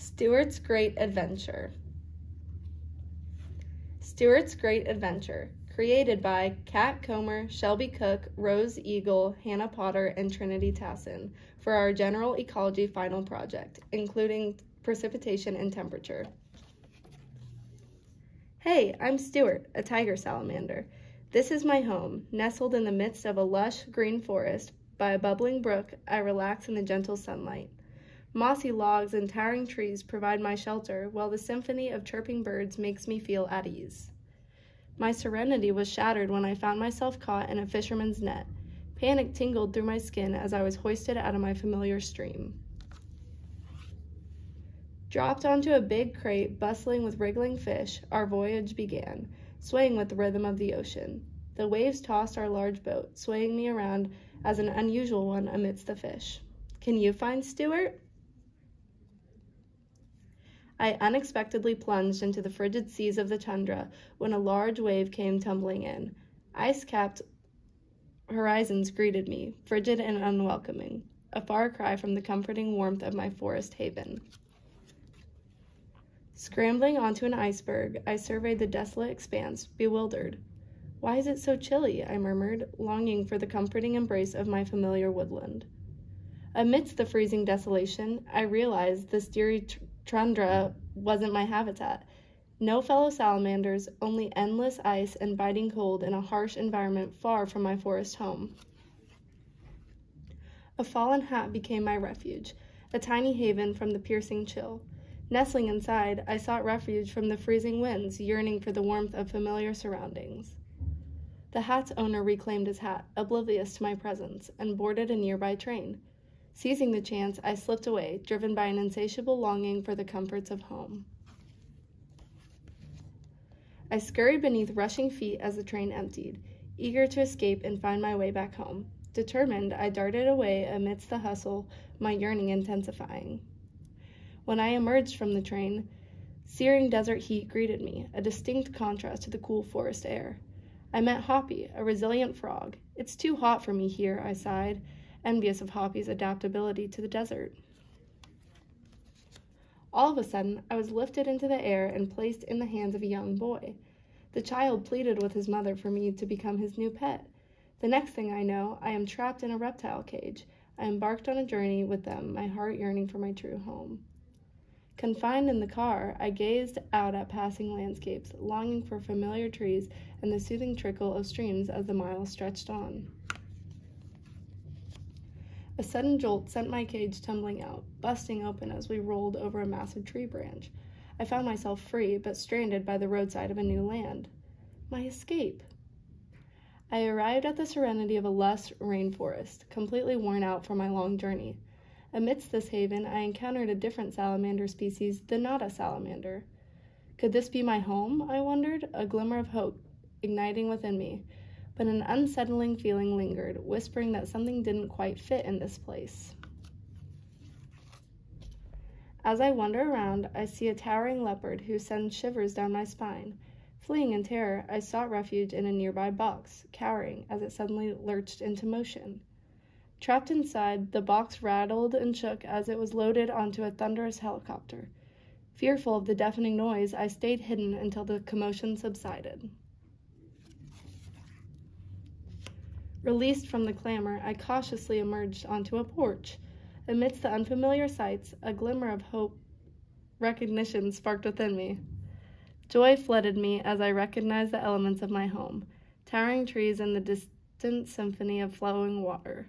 Stewart's Great Adventure. Stewart's Great Adventure, created by Kat Comer, Shelby Cook, Rose Eagle, Hannah Potter, and Trinity Tassin for our general ecology final project, including precipitation and temperature. Hey, I'm Stewart, a tiger salamander. This is my home, nestled in the midst of a lush green forest. By a bubbling brook, I relax in the gentle sunlight. Mossy logs and towering trees provide my shelter, while the symphony of chirping birds makes me feel at ease. My serenity was shattered when I found myself caught in a fisherman's net. Panic tingled through my skin as I was hoisted out of my familiar stream. Dropped onto a big crate bustling with wriggling fish, our voyage began, swaying with the rhythm of the ocean. The waves tossed our large boat, swaying me around as an unusual one amidst the fish. Can you find Stewart? I unexpectedly plunged into the frigid seas of the tundra when a large wave came tumbling in. Ice capped horizons greeted me, frigid and unwelcoming, a far cry from the comforting warmth of my forest haven. Scrambling onto an iceberg, I surveyed the desolate expanse, bewildered. Why is it so chilly? I murmured, longing for the comforting embrace of my familiar woodland. Amidst the freezing desolation, I realized this dreary tundra wasn't my habitat. No fellow salamanders, only endless ice and biting cold in a harsh environment far from my forest home. A fallen hat became my refuge, a tiny haven from the piercing chill. Nestling inside, I sought refuge from the freezing winds, yearning for the warmth of familiar surroundings. The hat's owner reclaimed his hat, oblivious to my presence, and boarded a nearby train. Seizing the chance, I slipped away, driven by an insatiable longing for the comforts of home. I scurried beneath rushing feet as the train emptied, eager to escape and find my way back home. Determined, I darted away amidst the hustle, my yearning intensifying. When I emerged from the train, searing desert heat greeted me, a distinct contrast to the cool forest air. I met Hoppy, a resilient frog. It's too hot for me here, I sighed, envious of Hoppy's adaptability to the desert. All of a sudden, I was lifted into the air and placed in the hands of a young boy. The child pleaded with his mother for me to become his new pet. The next thing I know, I am trapped in a reptile cage. I embarked on a journey with them, my heart yearning for my true home. Confined in the car, I gazed out at passing landscapes, longing for familiar trees and the soothing trickle of streams as the miles stretched on. A sudden jolt sent my cage tumbling out, busting open as we rolled over a massive tree branch. I found myself free, but stranded by the roadside of a new land. My escape. I arrived at the serenity of a lush rainforest, completely worn out from my long journey. Amidst this haven, I encountered a different salamander species, the Nada salamander. Could this be my home? I wondered, a glimmer of hope igniting within me but an unsettling feeling lingered, whispering that something didn't quite fit in this place. As I wander around, I see a towering leopard who sends shivers down my spine. Fleeing in terror, I sought refuge in a nearby box, cowering as it suddenly lurched into motion. Trapped inside, the box rattled and shook as it was loaded onto a thunderous helicopter. Fearful of the deafening noise, I stayed hidden until the commotion subsided. Released from the clamor, I cautiously emerged onto a porch. Amidst the unfamiliar sights, a glimmer of hope recognition sparked within me. Joy flooded me as I recognized the elements of my home towering trees and the distant symphony of flowing water.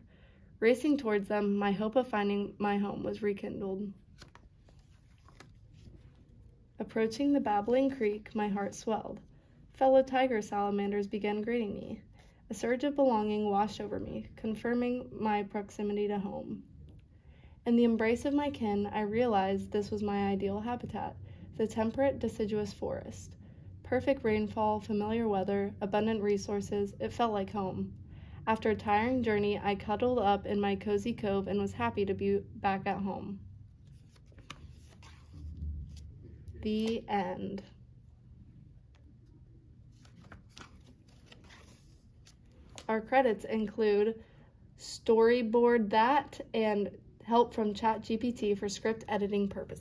Racing towards them, my hope of finding my home was rekindled. Approaching the babbling creek, my heart swelled. Fellow tiger salamanders began greeting me. A surge of belonging washed over me, confirming my proximity to home. In the embrace of my kin, I realized this was my ideal habitat the temperate, deciduous forest. Perfect rainfall, familiar weather, abundant resources, it felt like home. After a tiring journey, I cuddled up in my cozy cove and was happy to be back at home. The end. Our credits include Storyboard That and help from ChatGPT for script editing purposes.